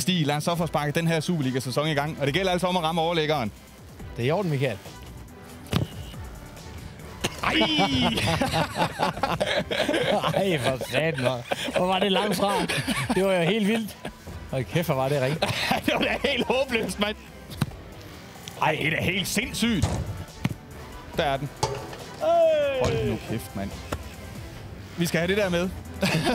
Stig, lad os så få sparket den her Superliga-sæson i gang. Og det gælder altså om at ramme overlæggeren. Det er i orden, Michael. Ej! Ej, for satan, hvor, hvor var det langt fra. Det var jo helt vildt. Og kæft, hvor var det rigtigt. det var da helt håbløst, mand. Ej, det er helt sindssygt. Der er den. Hold nu kæft, mand. Vi skal have det der med.